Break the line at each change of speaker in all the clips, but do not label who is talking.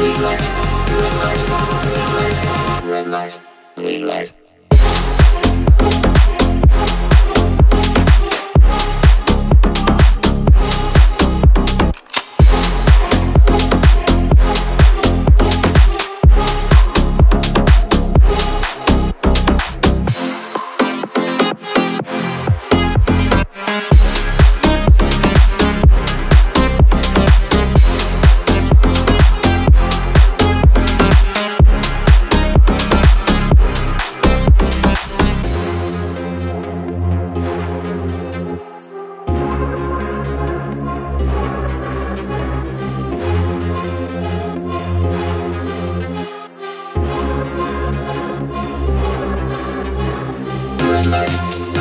Red light, green light. Red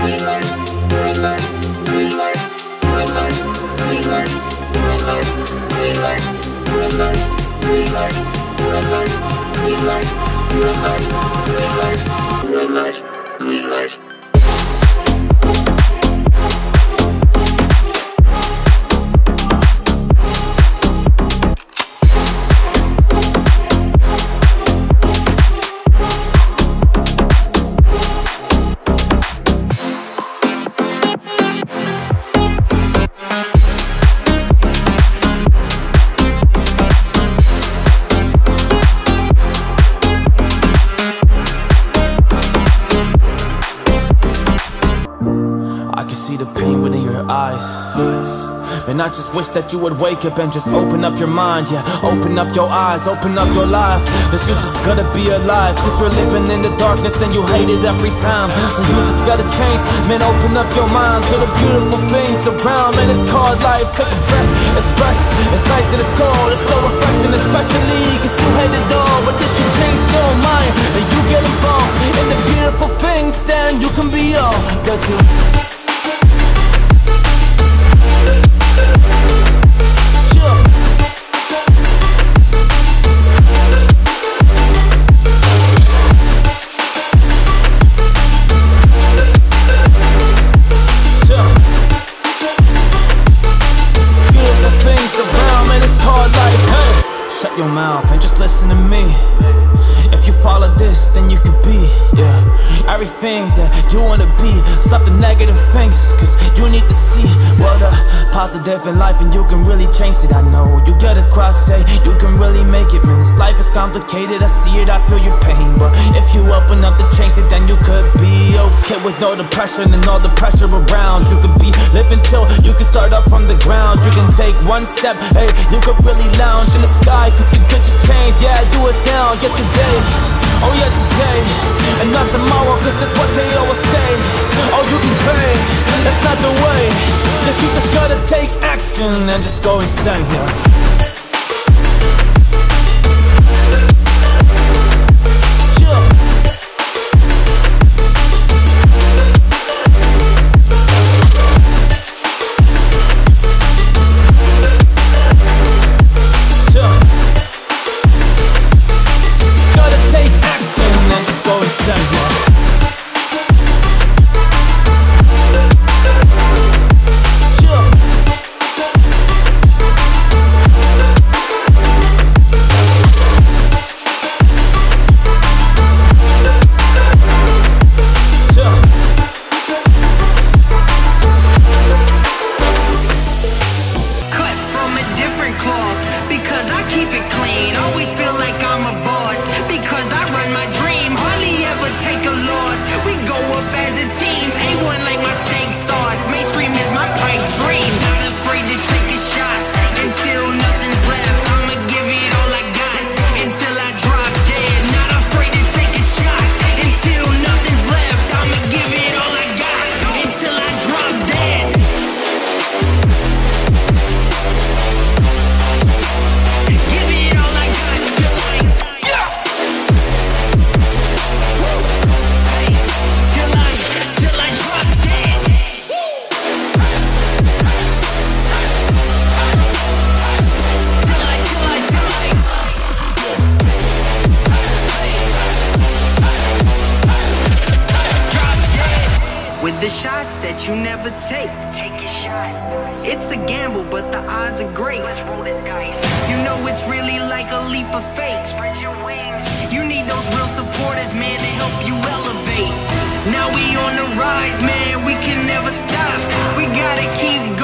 green light, red light, green light,
your eyes. Man, I just wish that you would wake up and just open up your mind, yeah. Open up your eyes, open up your life. Cause you just gotta be alive. Cause you're living in the darkness and you hate it every time. So you just gotta change, man. Open up your mind to the beautiful things around, man. It's called life. Take a breath, it's fresh, it's nice and it's cold. It's so refreshing, especially cause you hate it all. But if you change your mind and you get involved in the beautiful things, then you can be all that you. This, then you could be, yeah, everything that you wanna be. Stop the negative things, cause you need to see what the positive in life, and you can really change it. I know you get across, say you can really make it, man. This life is complicated, I see it, I feel your pain. But if you open up to change it, then you could be okay with no depression and all the pressure around. You could be living till you can start up from the ground. You can take one step, hey, you could really lounge in the sky, cause you could just change. Yeah, do it now, yeah, just go insane, yeah.
The shots that you never take.
Take your shot.
It's a gamble, but the odds are great.
Let's roll the dice.
You know it's really like a leap of faith.
Spread your wings.
You need those real supporters, man, to help you elevate. Now we on the rise, man, we can never stop. We gotta keep